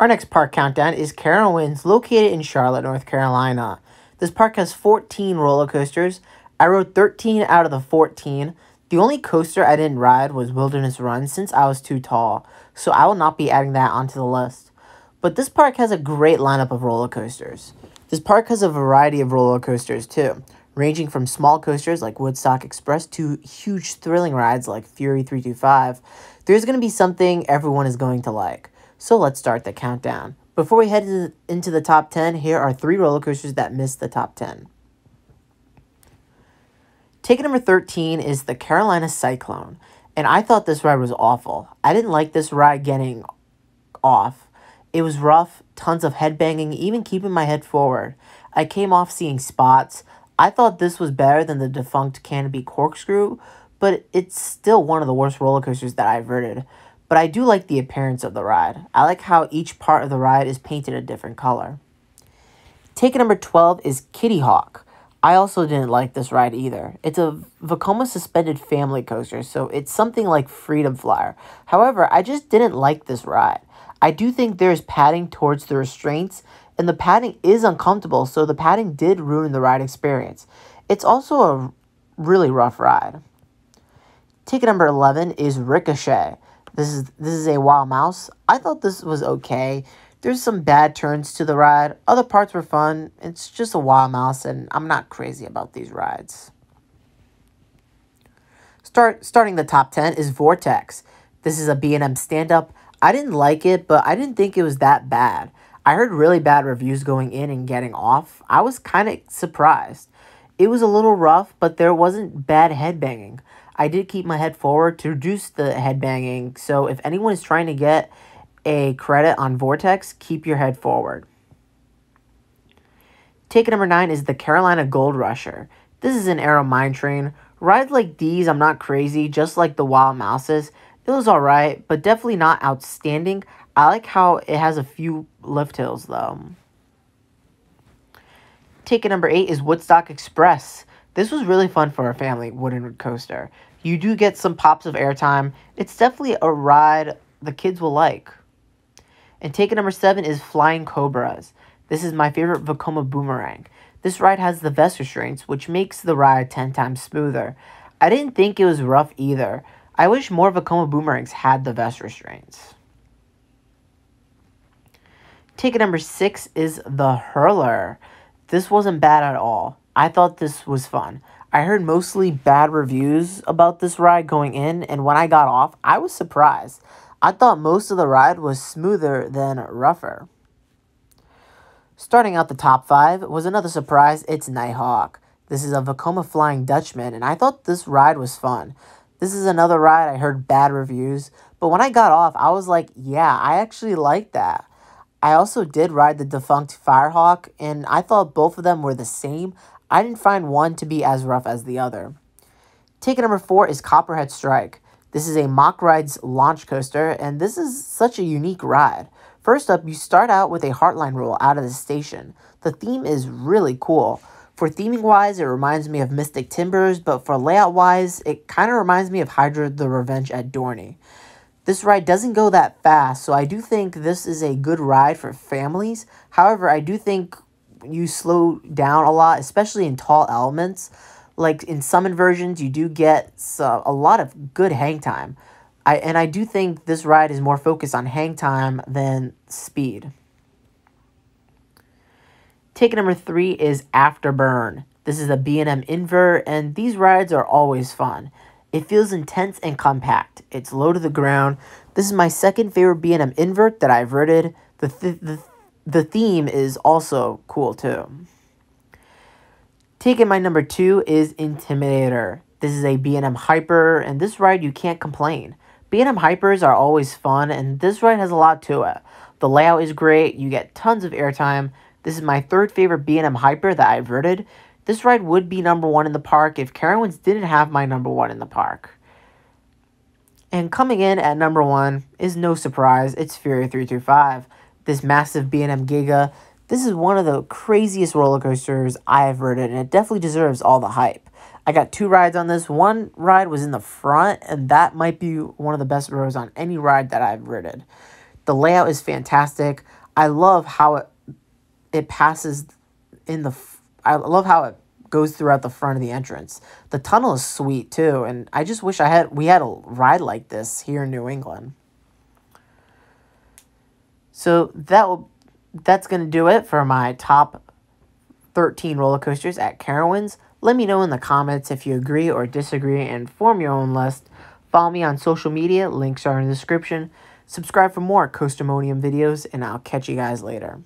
Our next park countdown is Carowinds, located in Charlotte, North Carolina. This park has 14 roller coasters. I rode 13 out of the 14. The only coaster I didn't ride was Wilderness Run since I was too tall, so I will not be adding that onto the list. But this park has a great lineup of roller coasters. This park has a variety of roller coasters too, ranging from small coasters like Woodstock Express to huge thrilling rides like Fury 325. There's going to be something everyone is going to like. So let's start the countdown. Before we head into the top 10, here are three roller coasters that missed the top 10. Ticket number 13 is the Carolina Cyclone, and I thought this ride was awful. I didn't like this ride getting off. It was rough, tons of headbanging, even keeping my head forward. I came off seeing spots. I thought this was better than the defunct Canobie Corkscrew, but it's still one of the worst roller coasters that I've ridden but I do like the appearance of the ride. I like how each part of the ride is painted a different color. Ticket number 12 is Kiddy Hawk. I also didn't like this ride either. It's a Vekoma suspended family coaster, so it's something like Freedom Flyer. However, I just didn't like this ride. I do think there's padding towards the restraints, and the padding is uncomfortable, so the padding did ruin the ride experience. It's also a really rough ride. Ticket number 11 is Ricochet. This is this is a Wild Mouse. I thought this was okay. There's some bad turns to the ride. Other parts were fun. It's just a Wild Mouse, and I'm not crazy about these rides. Start starting the top 10 is Vortex. This is a B&M stand-up. I didn't like it, but I didn't think it was that bad. I heard really bad reviews going in and getting off. I was kind of surprised. It was a little rough, but there wasn't bad headbanging. I did keep my head forward to reduce the head banging. So if anyone is trying to get a credit on Vortex, keep your head forward. Ticket number nine is the Carolina Goldrusher. This is an Arrow Mine Train. Rides like these, I'm not crazy, just like the Wild Mouses. It was alright, but definitely not outstanding. I like how it has a few lift hills though. Ticket number eight is Woodstock Express. This was really fun for a family wooden coaster. You do get some pops of airtime. It's definitely a ride the kids will like. And ticket number seven is Flying Cobras. This is my favorite Vekoma Boomerang. This ride has the vest restraints, which makes the ride 10 times smoother. I didn't think it was rough either. I wish more Vekoma Boomerangs had the vest restraints. Ticket number six is the Hurler. This wasn't bad at all. I thought this was fun. I heard mostly bad reviews about this ride going in, and when I got off, I was surprised. I thought most of the ride was smoother than rougher. Starting out the top five was another surprise. It's Nighthawk. This is a Vekoma Flying Dutchman, and I thought this ride was fun. This is another ride I heard bad reviews, but when I got off, I was like, yeah, I actually like that. I also did ride the defunct Firehawk, and I thought both of them were the same. I didn't find one to be as rough as the other. Ticket number four is Copperhead Strike. This is a Mack Rides launch coaster, and this is such a unique ride. First up, you start out with a Heartline roll out of the station. The theme is really cool. For theming wise, it reminds me of Mystic Timbers, but for layout wise, it kind of reminds me of Hydra the Revenge at Dorney. This ride doesn't go that fast, so I do think this is a good ride for families. However, I do think you slow down a lot, especially in tall elements. Like in some inversions, you do get a lot of good hang time. I, and I do think this ride is more focused on hang time than speed. Ticket number three is Afterburn. This is a B&M invert, and these rides are always fun. It feels intense and compact. It's low to the ground. This is my second favorite B&M invert that I've ridden. The, th the the theme is also cool too. Taking my number two is Intimidator. This is a B&M Hyper, and this ride you can't complain. B&M Hypers are always fun, and this ride has a lot to it. The layout is great, you get tons of airtime. This is my third favorite B&M Hyper that I've ridden. This ride would be number one in the park if Carowinds didn't have my number one in the park. And coming in at number one is no surprise, it's Fury 325 this massive B&M Giga. This is one of the craziest roller coasters I've ridden, and it definitely deserves all the hype. I got two rides on this. One ride was in the front, and that might be one of the best rows on any ride that I've ridden. The The layout is fantastic. I love how it it passes in the. I love how it goes throughout the front of the entrance. The tunnel is sweet too, and I just wish I had we had a ride like this here in New England. So that will that's gonna do it for my top thirteen roller coasters at Carowinds. Let me know in the comments if you agree or disagree and form your own list. Follow me on social media, links are in the description. Subscribe for more Coastermonium videos, and I'll catch you guys later.